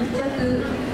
1着